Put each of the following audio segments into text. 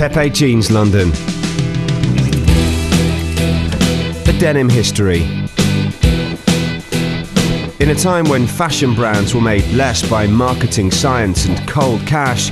Pepe Jeans London. A denim history. In a time when fashion brands were made less by marketing science and cold cash,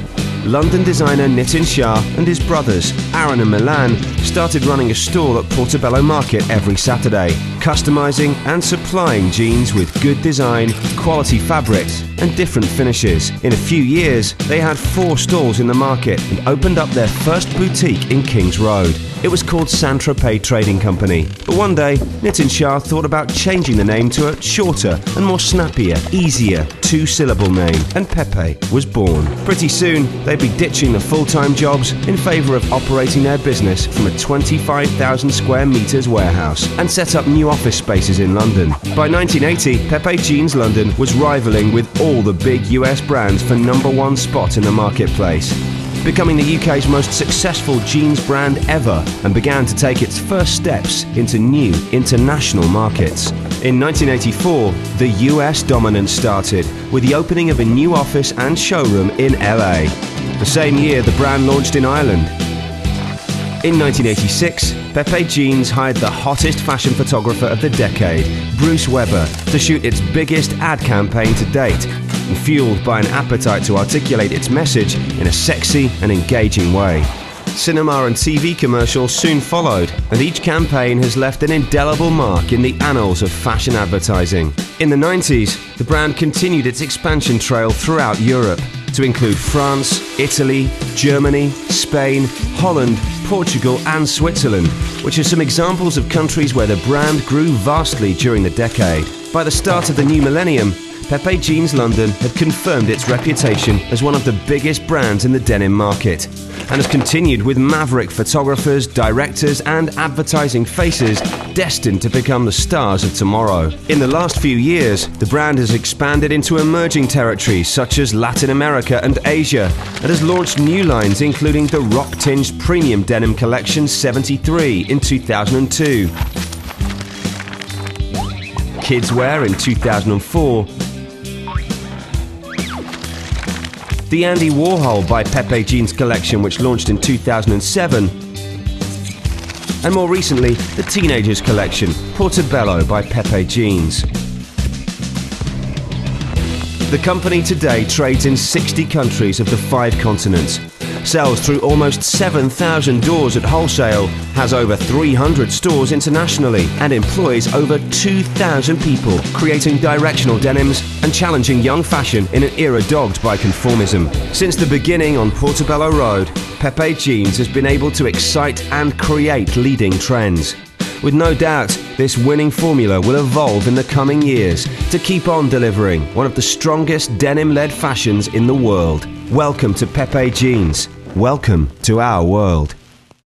London designer Nitin Shah and his brothers, Arun and Milan, started running a stall at Portobello Market every Saturday, customising and supplying jeans with good design, quality fabrics, and different finishes. In a few years, they had four stalls in the market and opened up their first boutique in Kings Road. It was called Saint Tropez Trading Company. But one day, Nitin Shah thought about changing the name to a shorter and more snappier, easier, two syllable name, and Pepe was born. Pretty soon, they'd be ditching the full time jobs in favour of operating their business from a 25,000 square metres warehouse and set up new office spaces in London. By 1980, Pepe Jeans London was rivaling with all the big US brands for number one spot in the marketplace becoming the UK's most successful jeans brand ever and began to take its first steps into new international markets. In 1984, the US dominance started with the opening of a new office and showroom in LA. The same year, the brand launched in Ireland. In 1986, Pepe Jeans hired the hottest fashion photographer of the decade, Bruce Weber, to shoot its biggest ad campaign to date, and fueled by an appetite to articulate its message in a sexy and engaging way. Cinema and TV commercials soon followed, and each campaign has left an indelible mark in the annals of fashion advertising. In the 90s, the brand continued its expansion trail throughout Europe to include France, Italy, Germany, Spain, Holland, Portugal, and Switzerland, which are some examples of countries where the brand grew vastly during the decade. By the start of the new millennium, Pepe Jeans London had confirmed its reputation as one of the biggest brands in the denim market and has continued with maverick photographers, directors, and advertising faces destined to become the stars of tomorrow. In the last few years, the brand has expanded into emerging territories such as Latin America and Asia and has launched new lines including the rock tinged premium denim collection 73 in 2002. Kids wear in 2004 the Andy Warhol by Pepe Jeans collection, which launched in 2007, and more recently, the Teenagers collection, Portobello by Pepe Jeans. The company today trades in 60 countries of the five continents sells through almost 7,000 doors at wholesale, has over 300 stores internationally, and employs over 2,000 people, creating directional denims and challenging young fashion in an era dogged by conformism. Since the beginning on Portobello Road, Pepe Jeans has been able to excite and create leading trends. With no doubt, this winning formula will evolve in the coming years to keep on delivering one of the strongest denim led fashions in the world. Welcome to Pepe Jeans. Welcome to our world.